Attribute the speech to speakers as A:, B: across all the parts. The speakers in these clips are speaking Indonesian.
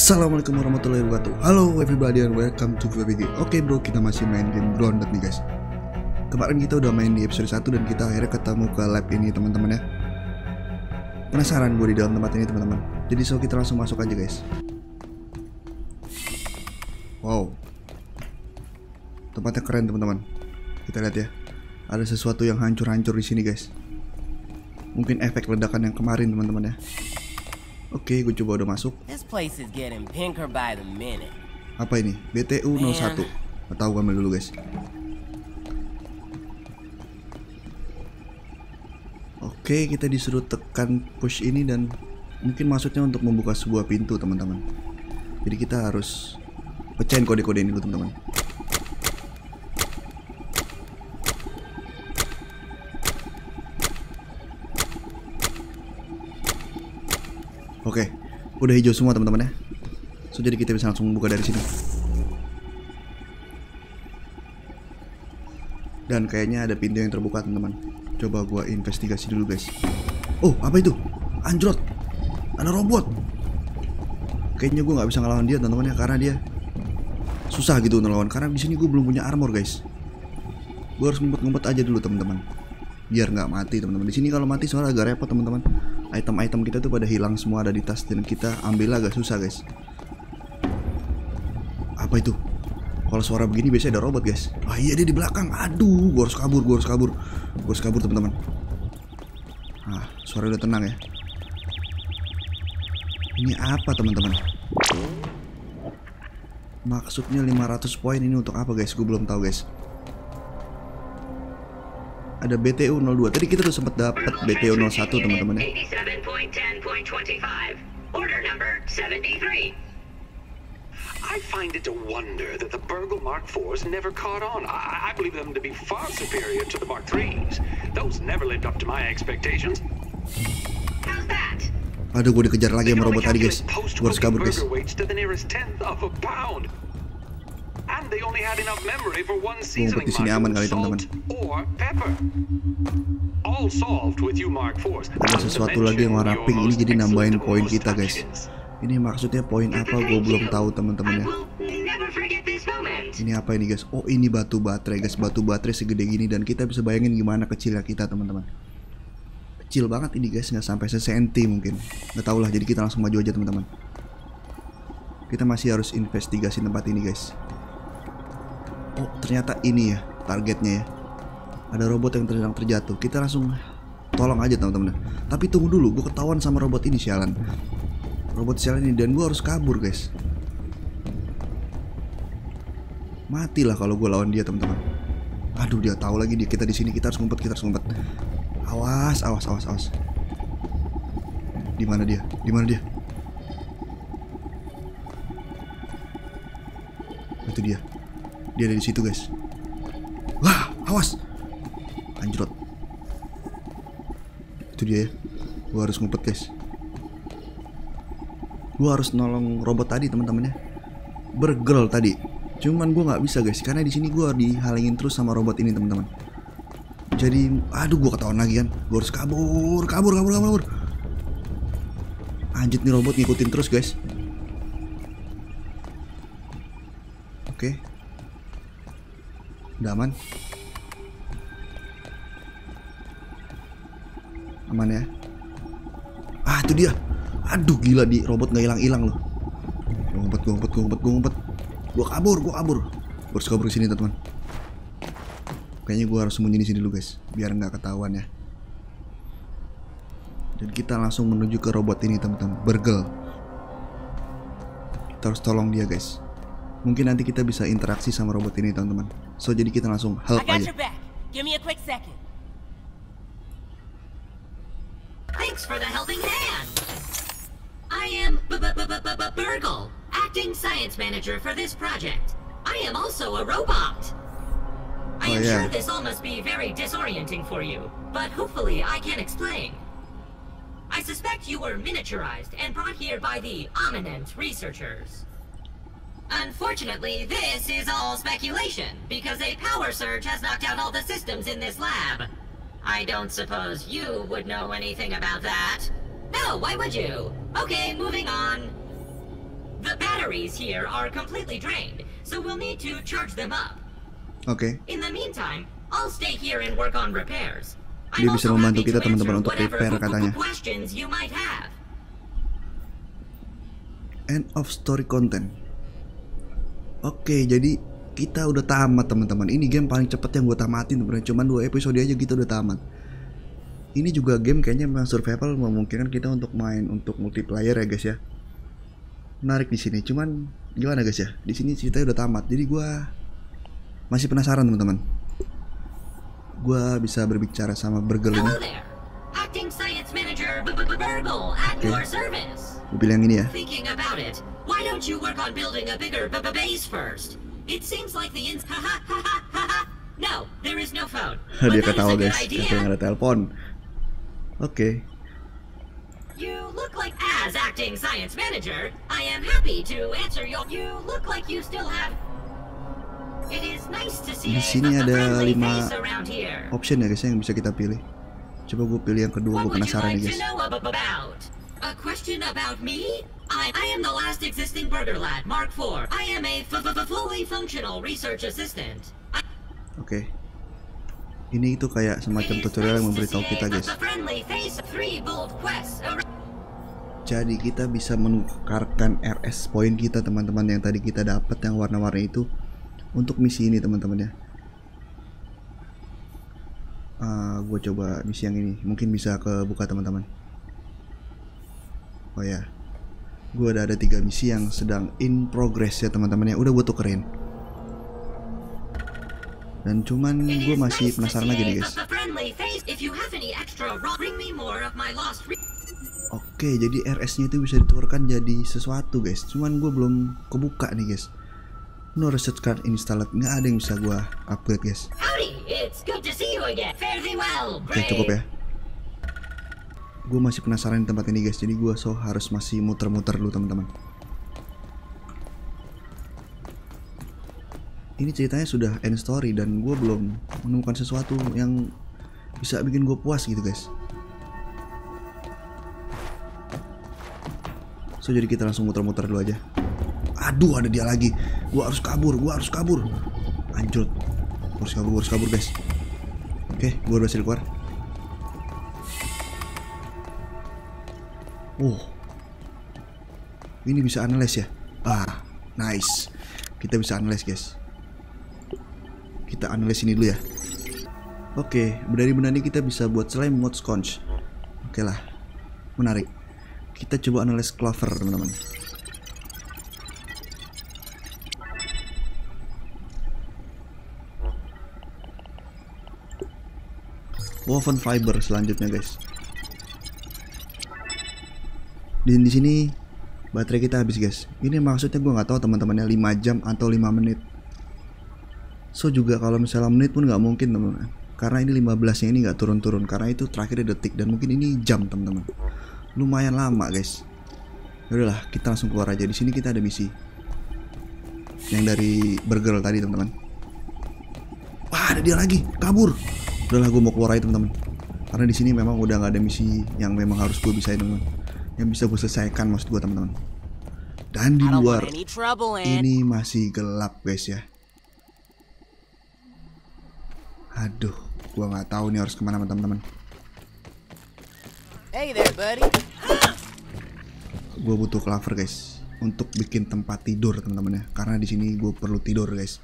A: Assalamualaikum warahmatullahi wabarakatuh. Halo everybody and welcome to VVG Oke bro kita masih main game Grounded nih guys. Kemarin kita udah main di episode 1 dan kita akhirnya ketemu ke lab ini teman-teman ya. Penasaran gue di dalam tempat ini teman-teman. Jadi so kita langsung masuk aja guys. Wow. Tempatnya keren teman-teman. Kita lihat ya. Ada sesuatu yang hancur-hancur di sini guys. Mungkin efek ledakan yang kemarin teman-teman ya Oke, gue coba udah masuk. Apa ini? BTU 01.
B: Man.
A: Nggak tahu gue ambil dulu guys. Oke, kita disuruh tekan push ini dan mungkin maksudnya untuk membuka sebuah pintu teman-teman. Jadi kita harus pecahin kode-kode ini dulu teman-teman. Udah hijau semua teman-teman ya. So jadi kita bisa langsung membuka dari sini. Dan kayaknya ada pintu yang terbuka teman-teman. Coba gua investigasi dulu guys. Oh apa itu? Anjrot. Ada robot. Kayaknya gua nggak bisa ngelawan dia teman-teman ya karena dia susah gitu ngelawan karena di sini gue belum punya armor guys. Gue harus ngumpet-ngumpet aja dulu teman-teman biar nggak mati teman-teman di sini kalau mati soalnya agak repot teman-teman item-item kita tuh pada hilang semua ada di tas dan kita ambil agak susah guys. Apa itu? Kalau suara begini biasanya ada robot guys. Ah iya dia di belakang. Aduh gua harus kabur gua harus kabur. Gua harus kabur teman-teman. Ah suara udah tenang ya. Ini apa teman-teman? Maksudnya 500 poin ini untuk apa guys? Gue belum tahu guys ada BTU 02 tadi kita tuh sempat dapat BTU 01 teman-teman ya
C: 87.10.25. Order number 73.
D: I find it a wonder that the Burgle Mark IVs never caught on. I, I believe them to be far superior to the Mark IIIs. Those never lived up to my expectations.
C: How's that?
A: aduh gue dikejar lagi sama robot tadi guys gue harus kabur guys
D: they only had enough memory for one seasoning
A: di sini aman kali, teman-teman.
D: salt or pepper. All solved with you Mark IVs.
A: ada sesuatu lagi yang warna pink ini jadi nambahin poin kita guys. ini maksudnya poin apa? Gue belum tahu teman-teman ya. Ini apa ini guys? Oh ini batu baterai guys. Batu baterai segede gini. Dan kita bisa bayangin gimana kecilnya kita teman-teman. Kecil banget ini guys. Nggak sampai sesenti mungkin. Nggak tahu lah. Jadi kita langsung maju aja teman-teman. Kita masih harus investigasi tempat ini guys oh ternyata ini ya targetnya ya. Ada robot yang sedang terjatuh. Kita langsung tolong aja teman-teman. Tapi tunggu dulu gue ketahuan sama robot ini sialan. Robot sialan ini dan gue harus kabur guys. Matilah kalau gue lawan dia teman-teman. Aduh dia tahu lagi dia kita di sini kita harus ngumpet kita harus ngumpet. Awas awas awas awas. Di mana dia? Di mana dia? Itu dia dia ada di situ guys. Wah awas. Anjrot. Itu dia ya. Gue harus ngumpet guys. Gue harus nolong robot tadi teman-teman ya. Bergel tadi. Cuman gue nggak bisa guys karena di sini gue dihalangin terus sama robot ini teman-teman. Jadi aduh gue ketahuan lagi kan. Gue harus kabur kabur kabur kabur kabur. Anjir nih robot ngikutin terus guys oke udah aman aman ya? Ah itu dia. Aduh gila di robot nggak hilang hilang loh. Gue ngumpet gue ngumpet gue ngumpet gue ngumpet. Gue kabur gue kabur. Gue harus kabur ke sini teman kayaknya gue harus sembunyi di sini dulu guys. Biar nggak ketahuan ya. Dan kita langsung menuju ke robot ini teman-teman. Burgle. Kita harus tolong dia guys. Mungkin nanti kita bisa interaksi sama robot ini teman-teman so jadi kita langsung
B: I
A: help I
B: got
A: aja
B: your back. Give me a quick second.
C: Thanks for the helping hand. I am B- B- B- B- B- Burgle, acting science manager for this project. I am also a robot. I
A: Oh,
C: am
A: yeah.
C: sure this all must be very disorienting for you, but hopefully I can explain. I suspect you were miniaturized and brought here by the Ominent researchers. Unfortunately, this is all speculation, because a power surge has knocked out all the systems in this lab. I don't suppose you would know anything about that. No, why would you? Okay, moving on. The batteries here are completely drained, so we'll need to charge them up.
A: Okay.
C: In the meantime, I'll stay here and work on repairs.
A: Dia
C: I'm
A: bisa membantu kita, teman-teman, untuk repair katanya.
C: questions you might have.
A: End of story content. Oke, jadi kita udah tamat teman-teman. Ini game paling cepet yang gue tamatin sebenarnya. Cuman dua episode aja kita udah tamat. Ini juga game kayaknya memang survival memungkinkan kita untuk main untuk multiplayer ya guys ya. Menarik di sini. Cuman gimana guys ya? Di sini ceritanya udah tamat. Jadi gue masih penasaran teman-teman. Gue bisa berbicara sama Burger ini.
C: At
A: Okay. Gue pilih yang ini ya. Dia ketawa guys. Katanya nggak ada telepon. Oke.
C: You look like as acting science manager. I am happy to answer your. You look like you still have. It is nice to see
A: Di sini ada lima. Option ya guys yang bisa kita pilih. Coba gue pilih yang kedua. Gue penasaran nih
C: to
A: guys.
C: A question about me? I, I am the last existing Burger Lad, Mark IV. I am a f- f- fully functional research assistant. I-
A: Oke. Ini itu kayak semacam tutorial yang memberitahu kita guys. Jadi kita bisa menukarkan RS point kita teman-teman yang tadi kita dapat yang warna-warni itu untuk misi ini teman-teman ya. gue coba misi yang ini, mungkin bisa kebuka teman-teman. Oh ya, gue ada ada tiga misi yang sedang in progress ya teman-teman ya. Udah gue tukerin. Dan cuman gue masih penasaran lagi nih guys. Oke, jadi RS-nya itu bisa ditukarkan jadi sesuatu, guys. Cuman gue belum kebuka nih, guys. No research card installed. Nggak ada yang bisa gue upgrade, guys.
C: Howdy, it's good to see you again. Fare thee well,
A: Oke, cukup ya. Gue masih penasaran di tempat ini, guys. Jadi gue so harus masih muter-muter dulu, teman-teman. Ini ceritanya sudah end story dan gue belum menemukan sesuatu yang bisa bikin gue puas gitu, guys. So jadi kita langsung muter-muter dulu aja. Aduh ada dia lagi. Gua harus kabur, gua harus kabur. Anjut. Harus kabur, harus kabur guys. Oke, gua berhasil keluar. Oh. Ini bisa analis ya? Ah, nice. Kita bisa analis guys. Kita analis ini dulu ya. Oke, dari benda ini kita bisa buat slime mod sconge. Oke lah, menarik. Kita coba analis clover teman-teman. Woven fiber selanjutnya guys. Di di sini baterai kita habis guys. Ini maksudnya gue nggak tahu teman-temannya 5 jam atau 5 menit. So juga kalau misalnya menit pun nggak mungkin teman-teman. Karena ini 15 nya ini nggak turun-turun karena itu terakhirnya detik dan mungkin ini jam teman-teman. Lumayan lama guys. Yaudahlah kita langsung keluar aja di sini kita ada misi yang dari burger tadi teman-teman. Wah ada dia lagi kabur. Udahlah gue mau keluar aja teman-teman. Karena di sini memang udah nggak ada misi yang memang harus gue bisain teman-teman. Yang bisa gue selesaikan maksud gue teman-teman. Dan di luar ini masih gelap guys ya. Aduh, gua nggak tahu nih harus ke mana teman-teman.
B: Hey there, buddy.
A: Gue butuh clover guys untuk bikin tempat tidur teman-teman ya. Karena di sini gue perlu tidur guys.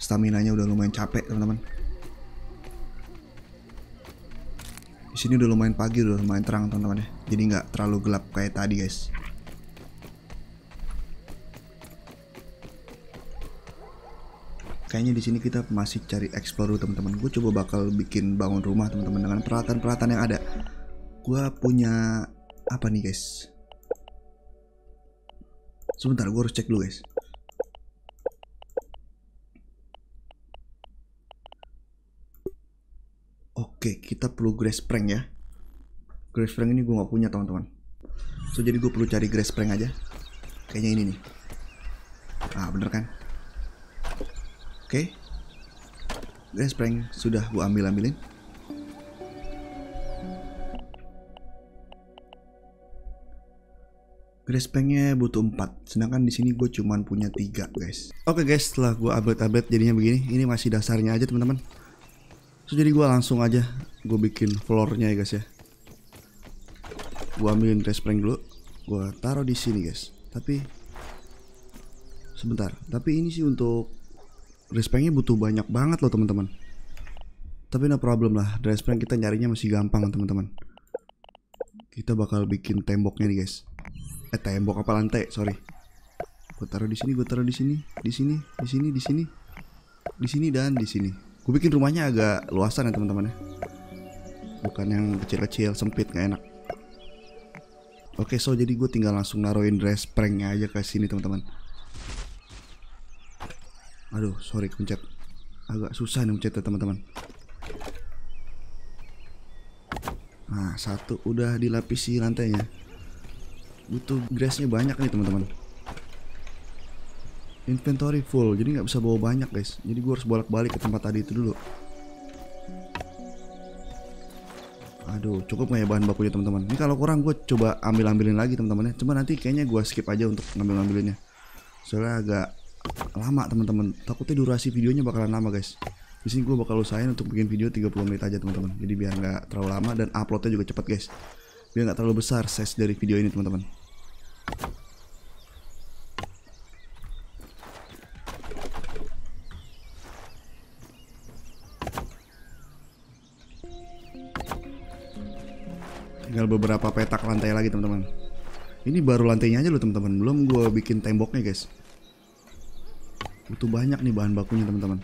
A: Stamina nya udah lumayan capek teman-teman. Di sini udah lumayan pagi, udah lumayan terang teman-teman ya. Jadi nggak terlalu gelap kayak tadi guys. Kayaknya di sini kita masih cari explore teman-teman. Gue coba bakal bikin bangun rumah teman-teman dengan peralatan-peralatan yang ada. Gue punya apa nih guys? Sebentar, gue harus cek dulu guys. Oke, kita perlu grass prank ya. Grass prank ini gue nggak punya teman-teman. So jadi gue perlu cari grass prank aja. Kayaknya ini nih. Ah bener kan? Oke. Grass prank sudah gue ambil ambilin. Grace Panknya butuh 4 Sedangkan di sini gue cuman punya 3 guys Oke guys setelah gue update-update jadinya begini Ini masih dasarnya aja teman-teman so, Jadi gue langsung aja Gue bikin floornya ya guys ya. Gue ambilin Plank dulu Gue taruh di sini guys. Tapi Sebentar. Tapi ini sih untuk Planknya butuh banyak banget loh teman-teman. Tapi no problem lah Plank kita nyarinya masih gampang teman-teman. Kita bakal bikin temboknya nih guys. Eh tembok apa lantai? Sorry. Gue taruh di sini gue taruh di sini di sini di sini di sini di sini dan di sini gue bikin rumahnya agak luasan ya teman-teman ya. Bukan yang kecil-kecil sempit nggak enak. Oke so jadi gue tinggal langsung naruhin dress pranknya aja ke sini teman-teman. Aduh sorry pencet. Agak susah nih pencetnya teman-teman. Nah satu udah dilapisi lantainya. Butuh grassnya banyak nih teman-teman inventory full jadi nggak bisa bawa banyak guys. Jadi gue harus bolak-balik ke tempat tadi itu dulu. Aduh cukup nggak ya bahan bakunya teman-teman? Ini kalau kurang gue coba ambil-ambilin lagi teman-teman ya. Cuma nanti kayaknya gue skip aja untuk ngambil-ngambilinnya. Soalnya agak lama teman-teman. Takutnya durasi videonya bakalan lama guys. Di sini gue bakal usahain untuk bikin video 30 menit aja teman-teman. Jadi biar nggak terlalu lama dan uploadnya juga cepat guys. Biar nggak terlalu besar size dari video ini teman-teman beberapa petak lantai lagi teman-teman. Ini baru lantainya aja loh teman-teman. Belum gue bikin temboknya guys. Butuh banyak nih bahan bakunya teman-teman.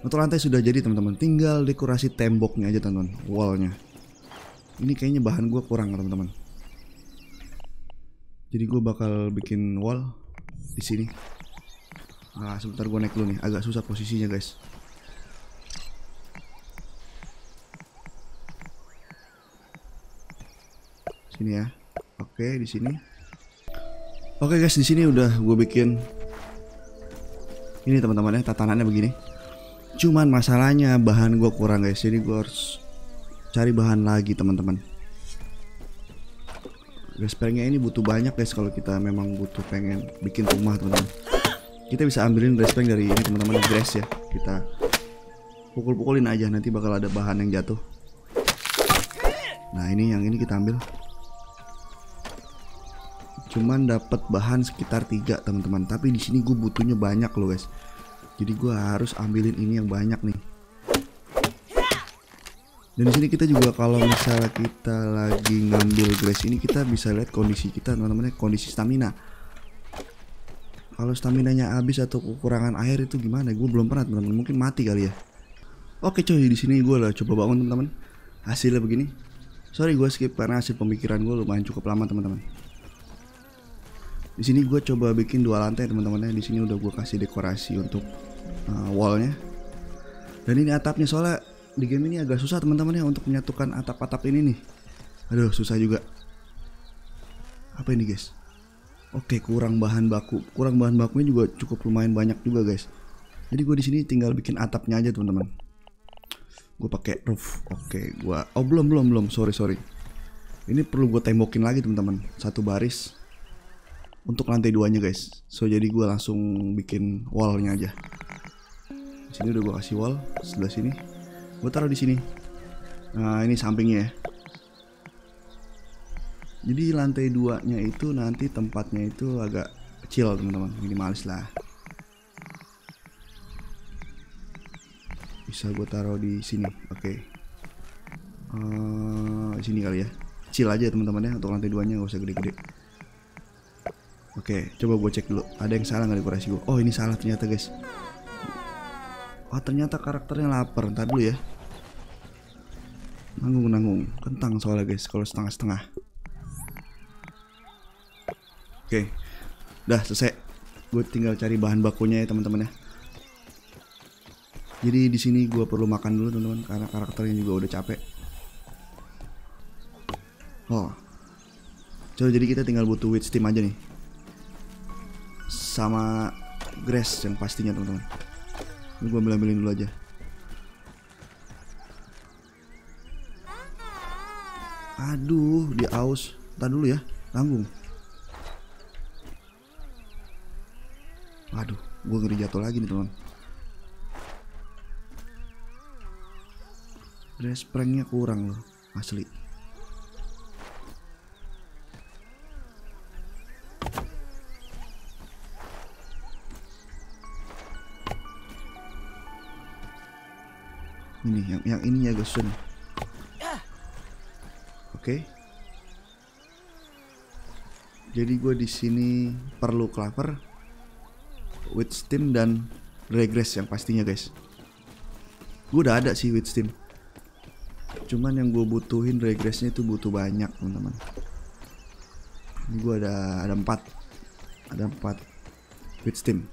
A: Untuk lantai sudah jadi teman-teman. Tinggal dekorasi temboknya aja teman-teman. Wallnya. Ini kayaknya bahan gue kurang teman-teman. Jadi gue bakal bikin wall di sini. Ah sebentar gue naik dulu nih. Agak susah posisinya guys sini ya. Oke di sini. Oke guys di sini udah gue bikin ini teman-teman ya tatanannya begini. Cuman masalahnya bahan gue kurang guys. Jadi gue harus cari bahan lagi teman-teman. Gaspernya ini butuh banyak guys kalau kita memang butuh pengen bikin rumah teman-teman. Kita bisa ambilin respect dari ini teman-teman grass ya. Kita pukul-pukulin aja nanti bakal ada bahan yang jatuh. Nah ini yang ini kita ambil cuman dapat bahan sekitar tiga teman-teman. Tapi di sini gue butuhnya banyak loh guys. Jadi gue harus ambilin ini yang banyak nih. Dan di sini kita juga kalau misalnya kita lagi ngambil grass ini kita bisa lihat kondisi kita teman-teman kondisi stamina. Kalau stamina nya habis atau kekurangan air itu gimana? Gue belum pernah teman-teman. Mungkin mati kali ya. Oke coy di sini gue lah coba bangun teman-teman. Hasilnya begini. Sorry gue skip karena hasil pemikiran gue lumayan cukup lama teman-teman di sini gue coba bikin dua lantai teman-teman ya di sini udah gue kasih dekorasi untuk uh, wallnya dan ini atapnya soalnya di game ini agak susah teman-teman ya untuk menyatukan atap-atap ini nih. Aduh, susah juga. Apa ini, guys? Oke, kurang bahan baku. Kurang bahan bakunya juga cukup lumayan banyak juga, guys. Jadi gue di sini tinggal bikin atapnya aja, teman-teman. Gue pakai roof. Oke, gua Oh, belum, belum, belum. Sorry, sorry. Ini perlu gue tembokin lagi, teman-teman. Satu baris untuk lantai duanya, guys. So, jadi gue langsung bikin wallnya aja. Sini udah gue kasih wall sebelah sini. Gue taruh di sini. Nah ini sampingnya ya. Jadi lantai duanya itu nanti tempatnya itu agak kecil teman-teman. Minimalis lah. Bisa gue taruh di sini. Oke. Okay. uh, di sini kali ya. Kecil aja teman-teman ya untuk lantai duanya. Gak usah gede-gede oke coba gue cek dulu. Ada yang salah nggak dekorasi gue oh ini salah ternyata guys. Oh ternyata karakternya lapar. Ntar dulu ya. Nanggung nanggung. Kentang soalnya guys Kalau setengah-setengah. Oke. Udah selesai. Gue tinggal cari bahan bakunya ya teman-teman ya. Jadi di sini gue perlu makan dulu teman-teman Karena karakternya juga udah capek. Oh. Jadi kita tinggal butuh wheat steam aja nih Sama grass yang pastinya teman-teman ini gue ambil-ambilin dulu aja Aduh, dia aus. Ntar dulu ya, tanggung. Aduh, gue ngeri jatuh lagi nih teman. Dress pranknya kurang loh, asli. Ini yang yang ini ya guys. Sun. Oke. Jadi gue di sini perlu claver, with steam dan regress yang pastinya guys. Gue udah ada sih with steam. Cuman yang gue butuhin regressnya itu butuh banyak teman-teman. Ini gue ada ada empat, ada empat with steam.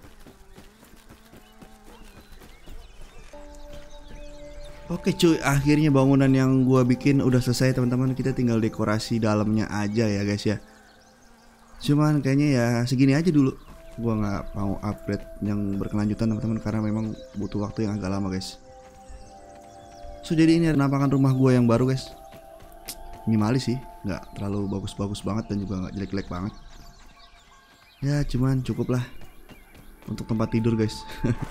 A: Oke cuy, akhirnya bangunan yang gua bikin udah selesai teman-teman. Kita tinggal dekorasi dalamnya aja ya guys ya. Cuman kayaknya ya segini aja dulu. Gua nggak mau upgrade yang berkelanjutan teman-teman karena memang butuh waktu yang agak lama guys. So jadi ini penampakan rumah gua yang baru guys. Minimalis sih, nggak terlalu bagus-bagus banget dan juga nggak jelek-jelek banget. Ya cuman cukup lah untuk tempat tidur guys.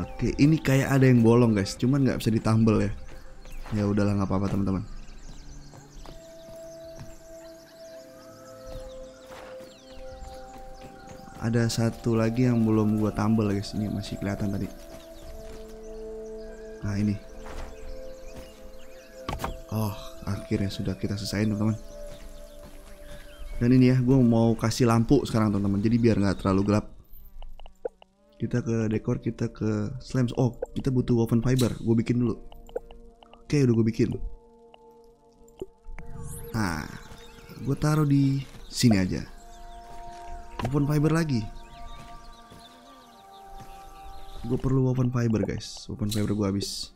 A: Oke, ini kayak ada yang bolong guys, cuman nggak bisa ditambal ya. Ya udahlah nggak apa-apa teman-teman. Ada satu lagi yang belum gua tambal guys, ini masih kelihatan tadi. Nah ini. Oh, akhirnya sudah kita selesai teman-teman. Dan ini ya, gue mau kasih lampu sekarang teman-teman, jadi biar nggak terlalu gelap kita ke dekor kita ke slams. Oh kita butuh woven fiber. Gue bikin dulu. Oke udah gue bikin. Nah gue taruh di sini aja. Woven fiber lagi. Gue perlu woven fiber guys. Woven fiber gue habis.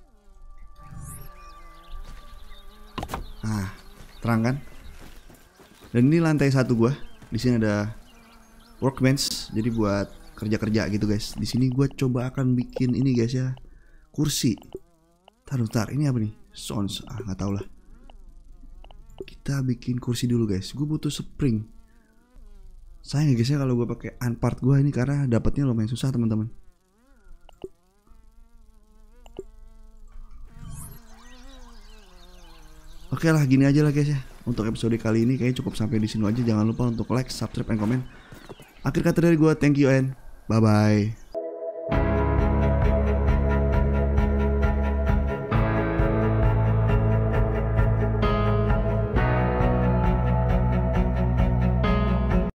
A: Nah terang kan? Dan ini lantai satu gue di sini ada workbench. Jadi buat kerja-kerja gitu guys. Di sini gue coba akan bikin ini guys ya kursi. Taruh tar ini apa nih? Sounds ah nggak tahu lah. Kita bikin kursi dulu guys. Gue butuh spring. Sayang ya guys ya kalau gue pakai unpart gue ini karena dapatnya lumayan susah teman-teman. Oke lah gini aja lah guys ya Untuk episode kali ini kayaknya cukup sampai di sini aja Jangan lupa untuk like, subscribe, dan komen Akhir kata dari gue thank you and 拜拜。